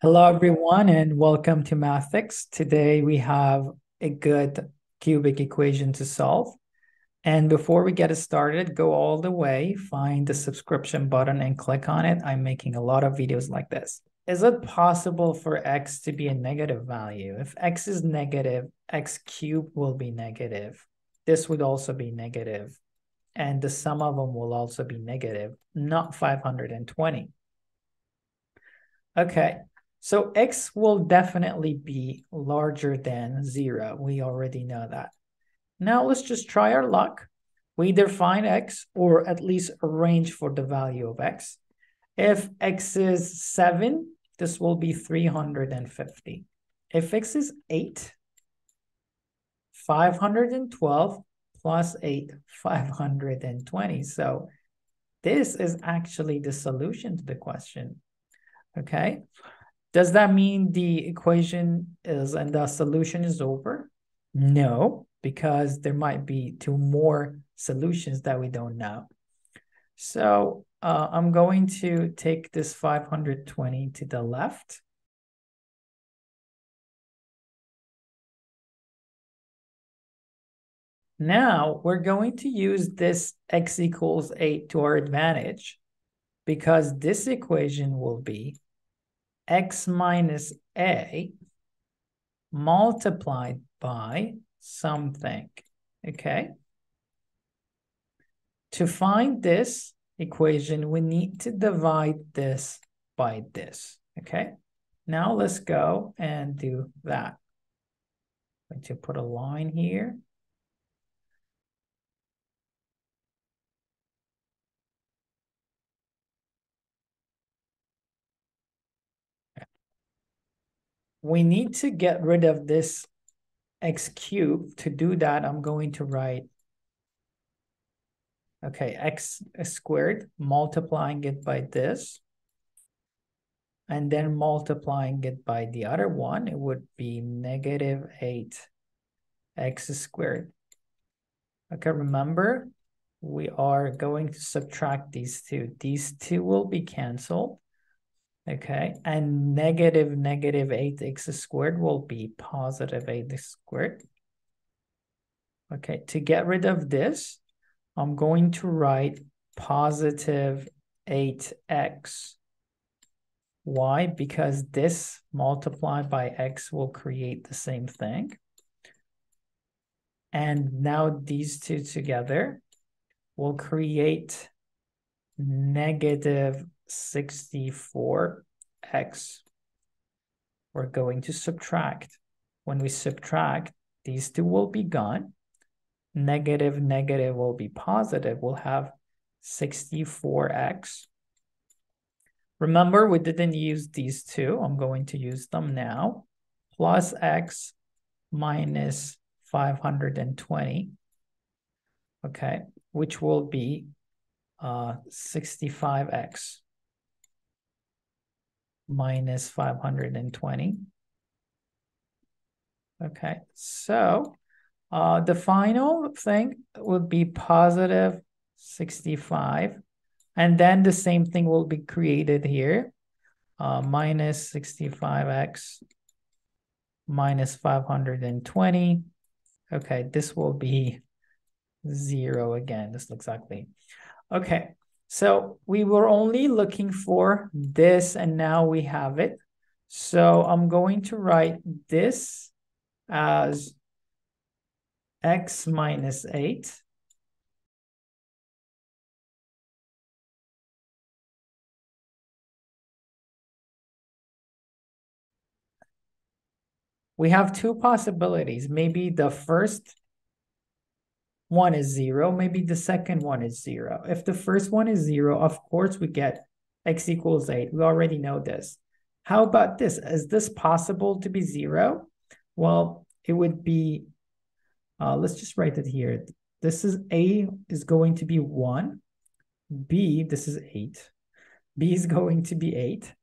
Hello, everyone, and welcome to MATH-X. Today we have a good cubic equation to solve. And before we get started, go all the way, find the subscription button and click on it. I'm making a lot of videos like this. Is it possible for x to be a negative value? If x is negative, x cubed will be negative. This would also be negative. And the sum of them will also be negative, not 520. Okay, so x will definitely be larger than zero. We already know that. Now let's just try our luck. We either find x or at least arrange for the value of x. If x is 7, this will be 350. If x is 8, 512 plus 8, 520. So this is actually the solution to the question. Okay. Does that mean the equation is and the solution is over? No, because there might be two more solutions that we don't know. So uh, I'm going to take this 520 to the left. Now we're going to use this x equals 8 to our advantage because this equation will be x minus a multiplied by something, okay? To find this equation, we need to divide this by this, okay? Now let's go and do that. I'm going to put a line here. We need to get rid of this x cubed. To do that, I'm going to write, okay, x squared, multiplying it by this, and then multiplying it by the other one, it would be negative 8 x squared. Okay, remember, we are going to subtract these two. These two will be canceled. Okay, and negative negative 8x squared will be positive 8x squared. Okay, to get rid of this, I'm going to write positive 8x. Why? Because this multiplied by x will create the same thing. And now these two together will create negative 64x. We're going to subtract. When we subtract, these two will be gone. Negative, negative will be positive. We'll have 64x. Remember, we didn't use these two. I'm going to use them now. Plus x minus 520. Okay, which will be uh, 65x minus 520. Okay, so uh, the final thing would be positive 65. And then the same thing will be created here. Uh, minus 65x minus 520. Okay, this will be zero again. This looks exactly. Okay, so we were only looking for this and now we have it. So I'm going to write this as x minus 8. We have two possibilities. Maybe the first one is zero, maybe the second one is zero. If the first one is zero, of course we get x equals eight. We already know this. How about this? Is this possible to be zero? Well, it would be, uh, let's just write it here. This is A is going to be one. B, this is eight. B is going to be eight.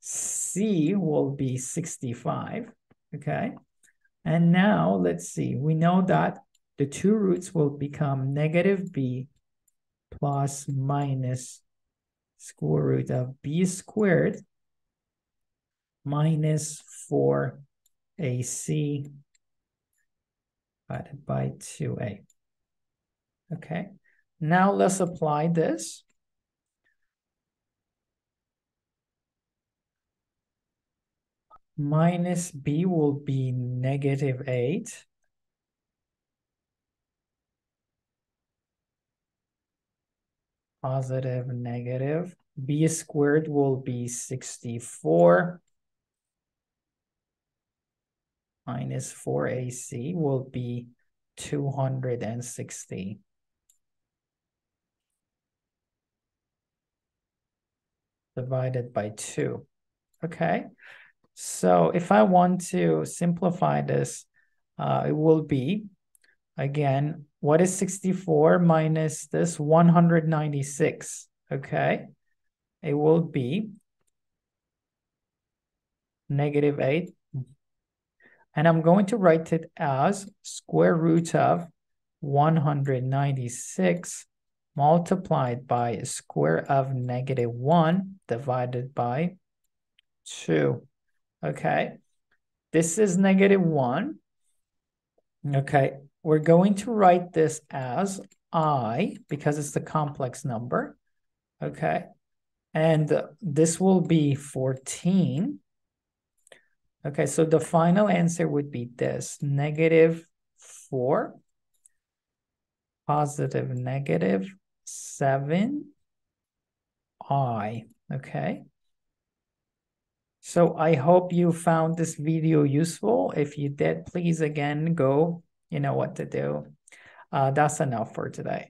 C will be 65, okay? And now let's see, we know that the two roots will become negative b plus minus square root of b squared minus 4 AC divided by 2A. Okay, now let's apply this. Minus B will be negative 8. Positive, negative. B squared will be 64 minus 4AC will be 260. divided by 2. Okay, so if I want to simplify this, uh, it will be, again, what is 64 minus this 196? Okay, it will be negative 8 and I'm going to write it as square root of 196 multiplied by square of negative 1 divided by 2. Okay, this is negative 1. Okay, we're going to write this as i because it's the complex number. Okay, and this will be 14 Okay, so the final answer would be this, negative 4, positive negative 7, I, okay? So I hope you found this video useful. If you did, please again go, you know what to do. Uh, that's enough for today.